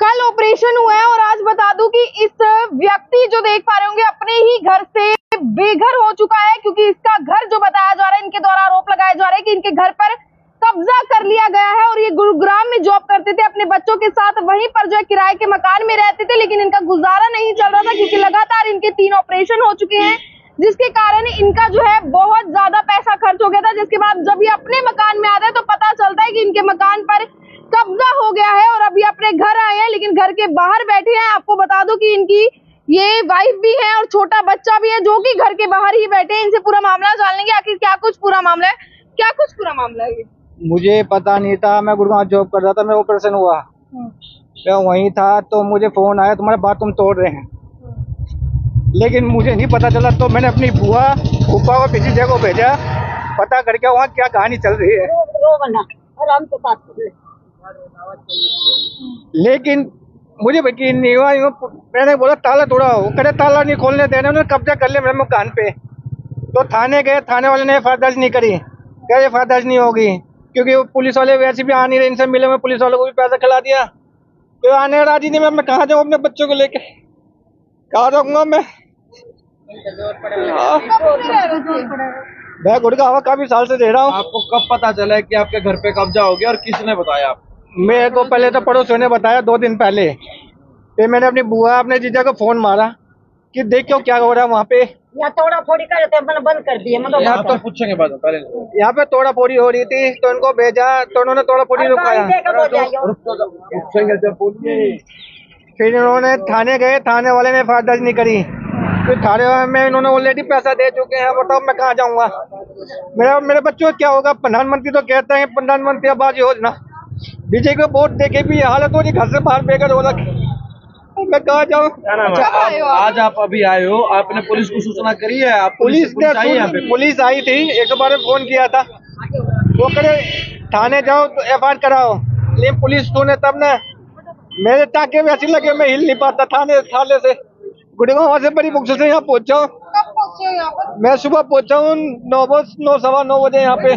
कल ऑपरेशन हुआ है और आज बता दूँ कि इस व्यक्ति जो देख पा रहे होंगे, अपने ही घर से बेघर हो चुका है, क्योंकि इसका घर जो बताया जा रहा है, इनके द्वारा आरोप लगाया जा रहा है कि इनके घर पर कब्जा कर लिया गया है और ये गुरुग्राम में जॉब करते थे, अपने बच्चों के साथ वहीं पर जो है किराए के मकान में रहते थे, लेकिन इनका गुजारा नहीं चल रहा था, क्योंकि लगातार इनके तीन ऑपरेशन हो चुके हैं, जिसके कारण इनका जो है बहुत ज़्यादा पैसा खर्च हो गया था, जिसके बाद जब ये अपने मकान में आते हैं तो पता चलता है कि इनके मकान पर कब्जा हो गया है और अभी अपने घर आए हैं लेकिन घर के बाहर बैठे हैं आपको बता दो कि इनकी ये वाइफ भी है और छोटा बच्चा भी है जो कि घर के बाहर ही बैठे हैं। इनसे पूरा मामला जान लेंगे आखिर क्या कुछ पूरा मामला है? क्या कुछ पूरा मामला है ये? मुझे पता नहीं था मैं गुड़गांव जॉब कर रहा था मेरा ऑपरेशन हुआ। मैं वहीं था तो मुझे फ़ोन आया तुम्हारे बाथरूम तोड़ रहे हैं। लेकिन मुझे नहीं पता चला तो मैंने अपनी बुआ फूफा को किसी जगह भेजा पता करके वहाँ क्या कहानी चल रही है। लेकिन मुझे यकीन नहीं हुआ मैंने बोला ताला तोड़ा हो करे ताला नहीं खोलने देने उन्होंने कब्जा कर लिया मेरे मकान पे। तो थाने गए थाने वाले ने एफ़ दर्ज नहीं करी। क्या एफ़ दर्ज नहीं होगी क्योंकि वो पुलिस वाले वैसे भी आ नहीं रहे इनसे मिले मैं पुलिस वालों को भी पैसा खिला दिया। तो आने राज़ी नहीं मैं मैं कहाँ जाऊँ अपने बच्चों को लेके? कहाँ रहूँगा मैं? हाँ, मैं गुड़गावा काफ़ी साल से दे रहा हूँ। आपको कब पता चला है कि आपके घर पे कब्जा हो गया और किसने बताया आप मेरे को पहले तो पड़ोसियों ने बताया दो दिन पहले। फिर मैंने अपनी बुआ अपने जीजा को फ़ोन मारा कि देखो क्या हो रहा है वहाँ पे। यहाँ थोड़ा फोड़ी कर बंद कर दिए मतलब आप तो पूछेंगे बाद में पहले। यहाँ पे तोड़ा फोड़ी हो रही थी तो इनको भेजा तो उन्होंने तोड़ा फोड़ी रुकाया फिर इन्होंने थाने गए थाने वाले ने एफ़ दर्ज नहीं करी। फिर थाने में इन्होंने ऑलरेडी पैसा दे चुके हैं बताओ मैं कहाँ जाऊँगा? मेरा मेरे बच्चों क्या होगा? प्रधानमंत्री तो कहते हैं प्रधानमंत्री आवास योजना। बीजेपी को वोट देके भी हालत हो रही घर से बाहर बेघर हो रखी। मैं कहाँ जाऊँ? आज आप अभी आए हो। आपने पुलिस को सूचना करी है? आप पुलिस ने आई पुलिस आई थी एक बार फ़ोन किया था। वो करे थाने जाओ तो एफ़ आई कराओ। लेकिन पुलिस सुने तब ना मेरे टाके वैसे लगे मैं हिल नहीं पाता थाने थाने से। गुड़गांव से बड़ी मुख्य से यहाँ पहुँचा। पहुँचे हो यहाँ पर? मैं सुबह पहुँचा हूँ नौ बज नौ सवा नौ बजे यहाँ पे।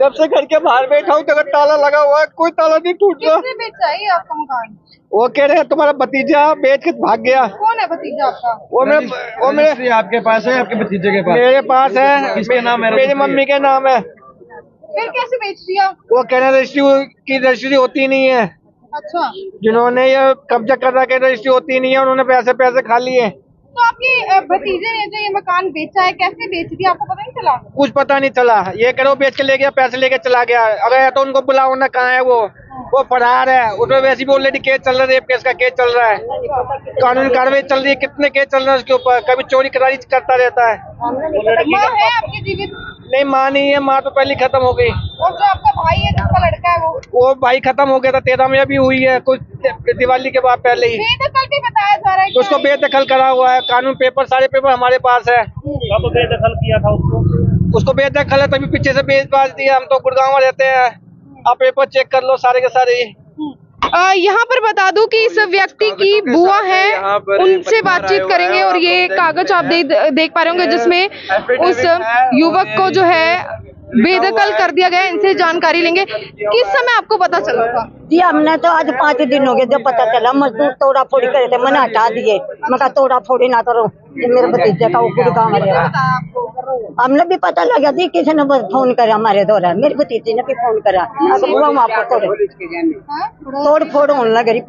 जब से घर के बाहर बैठा हूँ तो अगर ताला लगा हुआ है कोई ताला नहीं टूट रहा बेचा है आपका मकान? वो कह रहे हैं तुम्हारा भतीजा बेच के भाग गया। कौन है भतीजा आपका? वो मेरे वो मेरे आपके पास है आपके भतीजे के पास? मेरे पास है। किसके नाम है मेरी मम्मी के नाम है। फिर कैसे बेच दिया? वो कह रहे हैं रजिस्ट्री की रजिस्ट्री होती नहीं है। अच्छा। जिन्होंने ये कब्जा कर रखा है रजिस्ट्री होती नहीं है उन्होंने पैसे पैसे खा लिए। तो आपके भतीजे ने जो ये मकान बेचा है कैसे बेच दिया? आपको पता नहीं चला? कुछ पता नहीं चला। ये करो बेच के ले गया पैसे लेके चला गया। अगर तो उनको बुलाओ ना कहाँ है वो? वो फरार है। उसमें वैसे भी ऑलरेडी केस चल रहा है रेप केस का केस चल रहा है। कानूनी कार्रवाई चल रही है कितने केस चल रहे हैं उसके ऊपर? कभी चोरी करारी करता रहता है। माँ है आपकी जीवित? नहीं माँ नहीं है माँ तो पहले खत्म हो गई। और जो आपका भाई है जिसका लड़का है वो? वो भाई खत्म हो गया था तेरह में अभी हुई है कुछ दिवाली के बाद पहले ही। बेदखल भी बताया जा रहा है। तो उसको बेदखल करा हुआ है। कानून पेपर सारे पेपर हमारे पास है। कब बेदखल किया था उसको? उसको बेदखल है तभी पीछे से बेच बाज दिया हम तो गुड़गांव में रहते हैं। आप पेपर चेक कर लो सारे के सारे। यहाँ पर बता दूँ कि इस व्यक्ति की बुआ है उनसे बातचीत करेंगे और ये कागज़ आप देख देख पा रहे होंगे जिसमें उस युवक को जो है बेदखल कर दिया गया है। इनसे जानकारी लेंगे। किस समय आपको पता चला था? जी, हमने तो आज पाँच दिन हो गए, जब पता चला मजदूर तोड़ा फोड़ी करे थे मैंने हटा दिए। मैं कहा तोड़ा फोड़ी ना करो मेरे भतीजे का वो पूरी हमने भी पता लगा थी किसी ने फ़ोन करा हमारे द्वारा। मेरी भतीजी ने भी फ़ोन करा। तोड़ फोड़ होने लग रही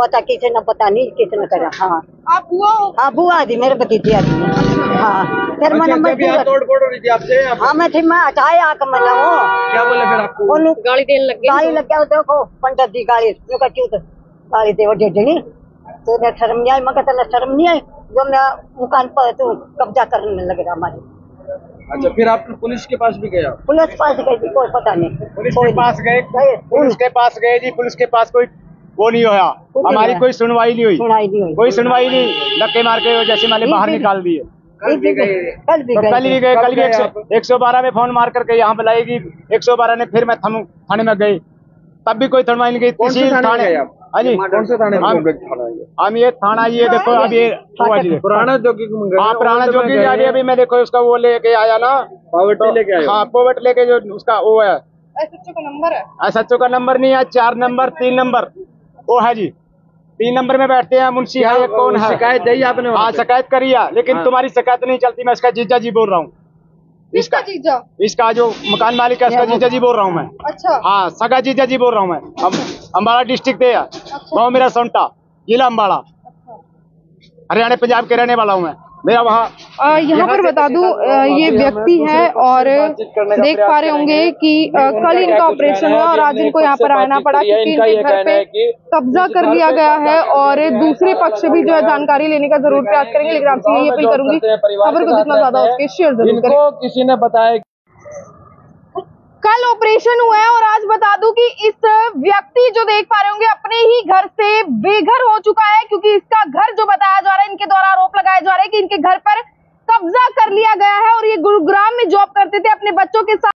पता किसी ने पता नहीं किसी ने करा। हाँ। हाँ? बुआ दी मेरे भतीजी आदि हाँ। फिर मैं नंबर हाँ मैं थी मैं हटाए आके मैंने वो गाली देने लग गाली लग गया देखो पंडित जी गाली क्यों गाली दे जनी तो मैं शर्म नहीं आई मैं कहता शर्म नहीं आई। जो मैं मुकान पर तू कब्जा करने लग रहा हमारे। अच्छा फिर आप पुलिस के पास भी गया पुलिस पास गई थी कोई पता नहीं। पुलिस के पास गए? गए। पुलिस के पास गए जी पुलिस के पास कोई वो नहीं होया। हमारी कोई सुनवाई नहीं हुई। सुनाई नहीं हुई। कोई सुनवाई नहीं। धक्के मार के जैसे माले बाहर निकाल दिए। कल भी गए। कल भी तो गए गए कल भी एक सौ बारह में फ़ोन मार करके यहाँ बुलाएगी। एक सौ बारह ने फिर मैं थाने में गई। तब भी कोई सुनवाई नहीं गई। थाने गए? हाँ जी कौन से थाने हम-? हम ये? थाना ये देखो अब ये पुराना जोगी हाँ पुराना जो अभी अभी मैं देखो उसका वो लेके आया ना। पावर्टी लेके आए हो? हाँ पोवर्ट लेके जो उसका वो है। एसएचओ का नंबर है? का नंबर नहीं है चार नंबर तीन नंबर। वो है जी। तीन नंबर में बैठते हैं मुंशी है कौन है? शिकायत दी आपने हाँ शिकायत करी है लेकिन हाँ। तुम्हारी शिकायत नहीं चलती मैं इसका जीजा जी बोल रहा हूँ। किसका जीजा? इसका जो मकान मालिक है उसका जीजा जी बोल रहा हूँ मैं। अच्छा। हाँ सगा जीजा जी बोल रहा हूँ मैं। हम अम्बाड़ा डिस्ट्रिक्ट है गाँव मेरा सोनटा जिला अम्बाड़ा हरियाणा पंजाब के रहने वाला हूँ मैं। मेरा वहाँ यहाँ पर बता दूँ ये व्यक्ति है और देख पा रहे होंगे कि कल इनका ऑपरेशन हुआ और आज इनको यहाँ पर आना पड़ा क्योंकि इनके घर पे कब्जा कर लिया गया है और दूसरे पक्ष भी जो है जानकारी लेने का ज़रूर प्रयास करेंगे लेकिन आपसे ये अपील करूँगी। खबर को जितना ज़्यादा हो सके शेयर ज़रूर करें। किसी ने बताया कल ऑपरेशन हुआ है और आज बता दूँ कि इस व्यक्ति जो देख पा रहे होंगे, अपने ही घर से बेघर हो चुका है, क्योंकि इसका घर जो बताया जा रहा है, इनके द्वारा आरोप लगाया जा रहा है कि इनके घर पर कब्जा कर लिया गया है और ये गुरुग्राम में जॉब करते थे, अपने बच्चों के साथ।